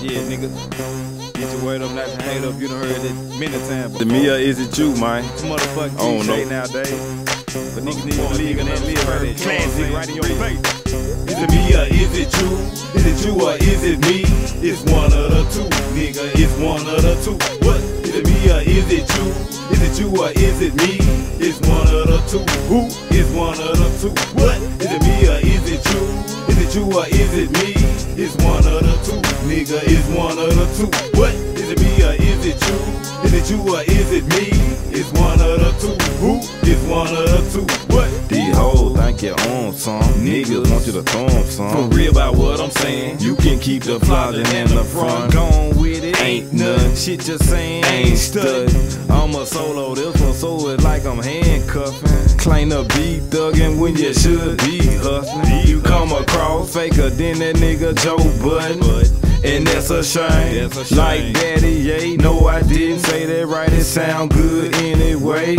Yeah, nigga. Get your word up, not your hate up. You done heard it many times. Before. The me or is it you, man? It's motherfucking I don't know. nowadays. But niggas need to believe in that live right there. Classic right in your face. Is it me or is it you? Is it you or is it me? It's one of the two, nigga. It's one of the two. What? Is it me or is it you? Is it you or is it me? It's one of the two. Who? It's one of the two. What? Is it me or is it you? Is it you or is it me? It's one of the two, nigga. It's one of the two. What? Is it me or is it you? Is it you or is it me? It's one of Niggas want you to throw 'em some. For real about what I'm saying. You can keep the flogging in the front. Gone with it. Ain't none. Shit just saying. Ain't stud. I'm a solo. This one so it's like I'm handcuffing. Claim to be thuggin' when you should be hustling. You come across faker than that nigga Joe Budden. And that's a shame. That's a shame. Like Daddy, yeah. No, I didn't say that right. It sound good anyway.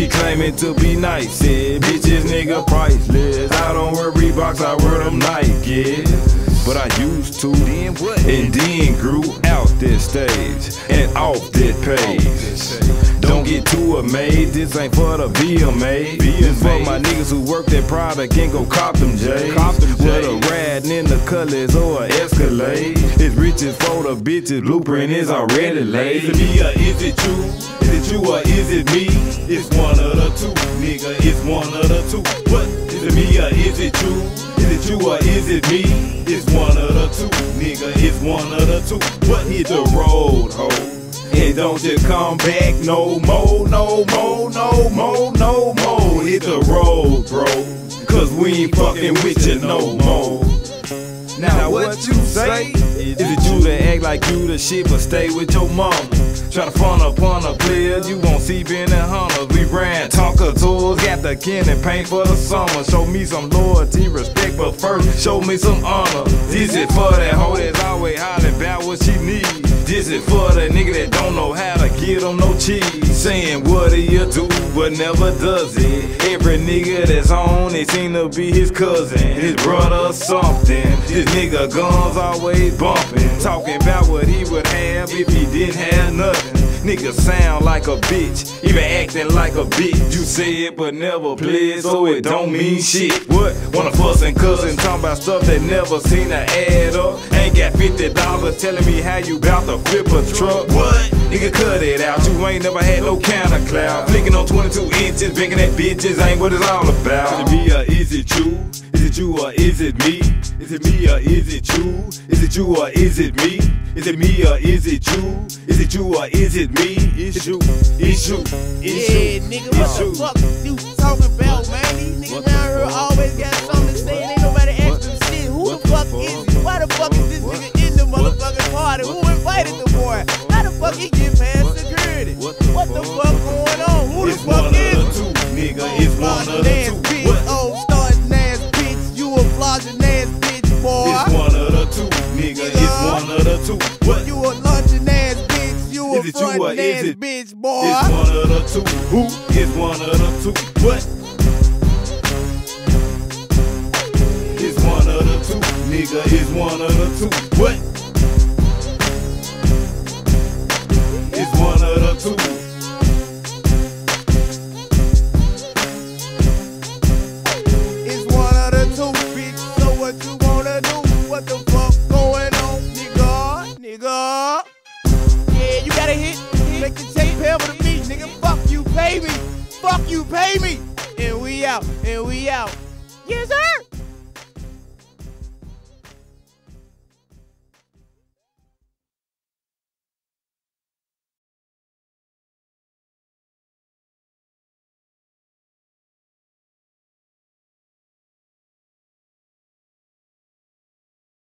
She claiming to be nice, said bitches nigga priceless. I don't wear Reeboks, I wear them Nike. But I used to, then what? And then grew out this stage and off this page. Don't get too amazed, this ain't for the VMA. This for my niggas who work their product and go cop them J's. Cop them J's. Riding in the colors or Escalade. It's riches for the bitches, blueprint is already laid. Is it me or is it you? Is it you or is it me? It's one of the two, nigga. It's one of the two. What? Is it me or is it you? Is it you or is it me? It's one of the two, nigga. It's one of the two. What? Hit the road, ho. And don't you come back no more, no more, no more, no more. Hit the road, bro. Cause we ain't fucking with you no more. Now what you say? Is it you that act like you the shit but stay with your mama? Try to front upon a player, you won't see Ben and Hunters. We ran Tonka tools, got the can and paint for the summer. Show me some loyalty, respect, but first show me some honor. This is for that hoe that's always hollering about what she need. This is for the nigga that don't know how to give them no cheese. Saying what do you do, but never does it. Every nigga that's on it seem to be his cousin, his brother something. This nigga guns always bumping, talking about what he would have if he didn't have nothing. Nigga sound like a bitch, even acting like a bitch. You say it but never play so it don't mean shit. What? Wanna fuss and cousin talking about stuff that never seen to add up. Ain't got fifty dollars telling me how you bout to flip a truck. What? Cut it out. You ain't never had no counter cloud. Flicking on 22 inches, banging that bitches ain't what it's all about. Is it me or is it you? Is it you or is it me? Is it me or is it you? Is it you or is it me? Is it me or is it you? Is it you or is it me? It's you, it's you, it's Yeah, nigga, what the fuck you talking about, man? These niggas down here always got something to say ain't nobody asking shit. Who the fuck is he? Why the fuck is this nigga in the motherfucking party? Who invited the boy? How the fuck he get two. What? You a lunching ass bitch, you a Is it you or frontin' is ass it- bitch, boy. It's one of the two. Who is one of the two? What? It's one of the two, nigga. It's one of the two. What?